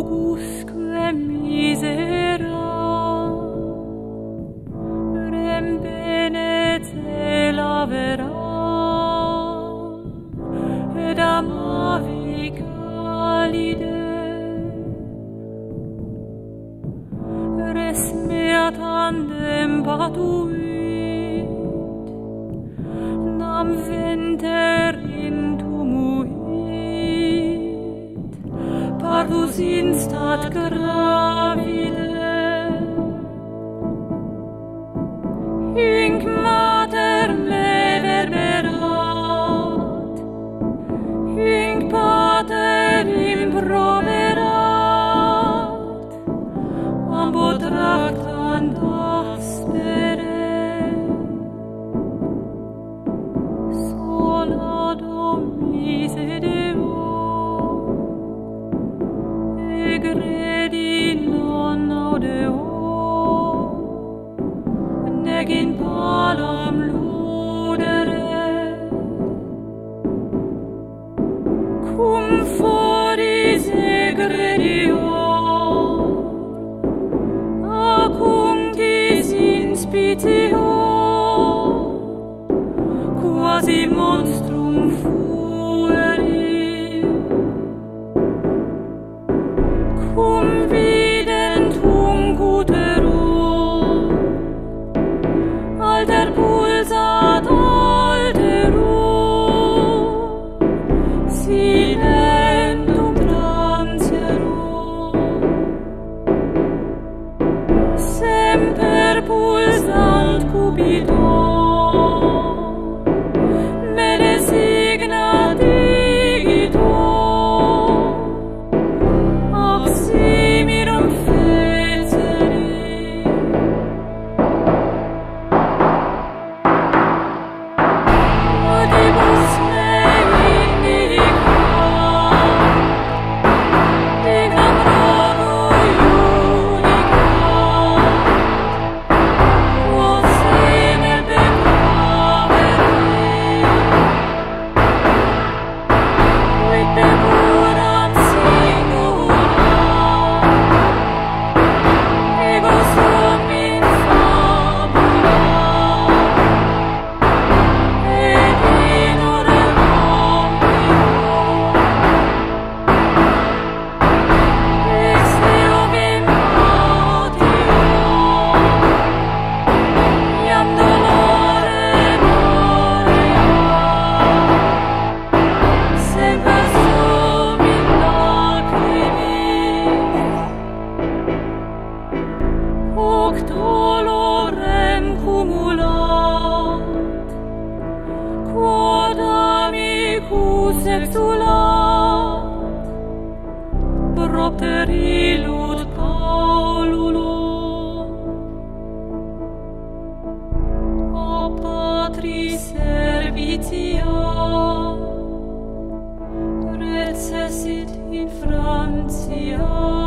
augusque misera. Rem bene te lavera. Ed amavi calide. Res mea tandem patuit nam venter in stad grau. nec in palam ludere cum foris egredior acum dis inspitior quasi monstrum fu. and dolorem cumulat. Quod amicus exulat. Propter illud Paululum a patri servitia. Recessit in Francia.